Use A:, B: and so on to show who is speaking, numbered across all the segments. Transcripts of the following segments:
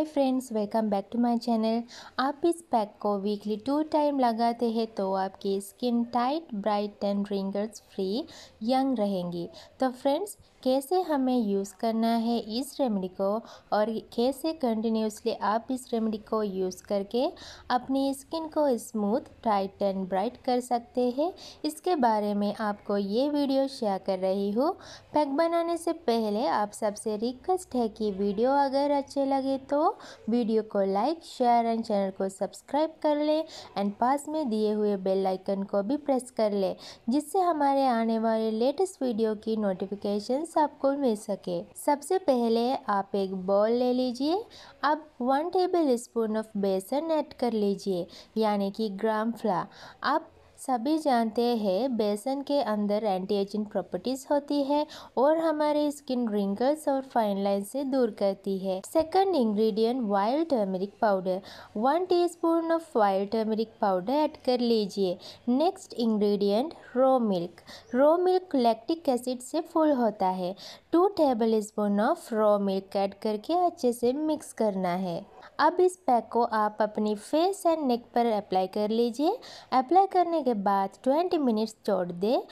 A: Hi friends welcome back to my channel आप इस pack को वीकली टू टाइम लगाते हैं तो आपकी skin tight bright and wrinkles free young रहेंगी। तो फ्रेंड्स कैसे हमें यूज़ करना है इस रेमेडी को और कैसे कंटिन्यूसली आप इस रेमेडी को यूज़ करके अपनी स्किन को स्मूथ टाइट एंड ब्राइट कर सकते हैं? इसके बारे में आपको ये वीडियो शेयर कर रही हूँ। पैक बनाने से पहले आप सबसे रिक्वेस्ट है कि वीडियो अगर अच्छे लगे तो वीडियो को लाइक, शेयर एंड चैनल को सब्सक्राइब कर ले एंड पास में दिए हुए बेल आइकन को भी प्रेस कर ले, जिससे हमारे आने वाले लेटेस्ट वीडियो की नोटिफिकेशन आपको मिल सके। सबसे पहले आप एक बॉल ले लीजिए। अब one tablespoon of besan add कर लीजिए, यानी कि ग्राम फ्ला आप सभी जानते हैं, बेसन के अंदर एंटी एजिंग प्रॉपर्टीज़ होती है और हमारे स्किन रिंकल्स और फाइन लाइन से दूर करती है। Second ingredient wild turmeric powder one teaspoon of wild turmeric powder add कर लीजिए। Next ingredient raw milk raw milk lactic acid से फुल होता है। Two tablespoon of raw milk add करके अच्छे से मिक्स करना है। अब इस पैक को आप अपनी फेस एंड नेक पर अप्लाई कर लीजिए। अप्लाई करने के बाद 20 मिनट्स छोड़ दें।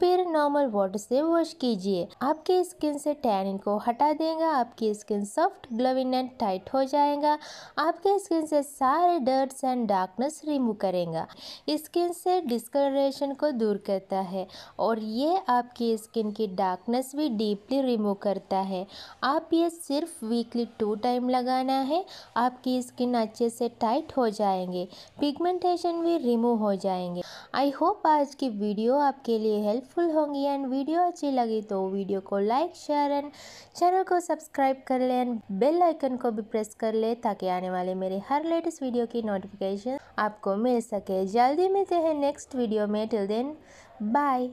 A: फिर नॉर्मल वाटर से वॉश कीजिए। आपकी स्किन से टैनिन को हटा देगा, आपकी skin soft glowing and tight हो जाएगा। आपके स्किन से सारे डर्ट्स एंड डार्कनेस रिमूव करेगा। स्किन से डिस्कलरेशन को दूर करता है और ये आपकी स्किन की डार्कनेस भी डीपली रिमूव करता है। आप ये सिर्फ़ वीकली टू टाइम लगाना है। आपकी स्किन अच्छे से टाइट हो जाएँगे। पिगमेंटेशन भी रिमूव हो जाएँगे। आई होप आज की वीडियो आपके लिए हेल्प हेल्पफुल होंगी एंड वीडियो अच्छी लगी तो वीडियो को लाइक शेयर एंड चैनल को सब्सक्राइब कर ले एंड बेल आइकन को भी प्रेस कर ले ताकि आने वाले मेरे हर लेटेस्ट वीडियो की नोटिफिकेशन आपको मिल सके। जल्दी मिलते हैं नेक्स्ट वीडियो में। Till then bye